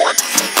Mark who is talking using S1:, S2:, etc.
S1: Network.